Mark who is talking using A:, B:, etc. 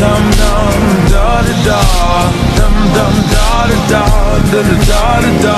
A: dum dum da da da. Dum dum da da da. Da da da da.